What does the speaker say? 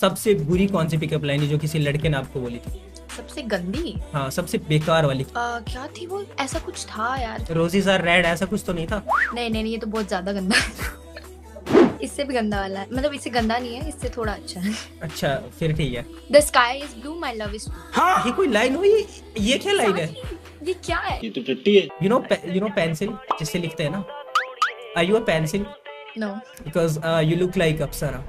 सबसे बुरी कौन सी पिकअप लाइन है जो किसी लड़के ने आपको बोली थी? सबसे गंदी? हाँ सबसे बेकार वाली। आ, क्या थी वो? ऐसा कुछ था यार। रोजीज आर रेड ऐसा कुछ तो नहीं था? नहीं नहीं नहीं, ये तो बहुत ज़्यादा गंदा है। इससे भी गंदा वाला है। मतलब इससे गंदा नहीं है इससे थोड़ा अच्छा है। अच्छा फिर ठीक है। The sky is blue my love is ये कोई लाइन हुई? ये क्या लाइन है? ये क्या है? ये तो टट्टी है। You know you know pencil जिससे लिखते हैं ना? Are you a pencil no because you look like Apsara